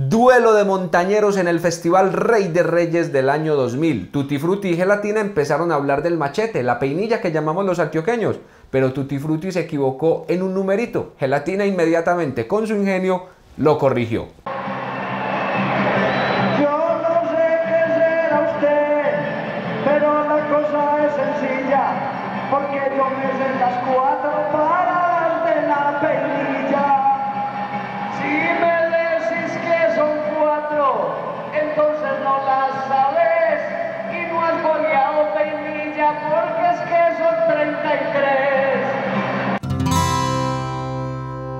Duelo de montañeros en el Festival Rey de Reyes del año 2000. Tutti Frutti y Gelatina empezaron a hablar del machete, la peinilla que llamamos los antioqueños, pero Tutti Frutti se equivocó en un numerito. Gelatina inmediatamente, con su ingenio, lo corrigió. Yo no sé qué será usted, pero la cosa es sencilla, porque yo me sé cuatro paradas.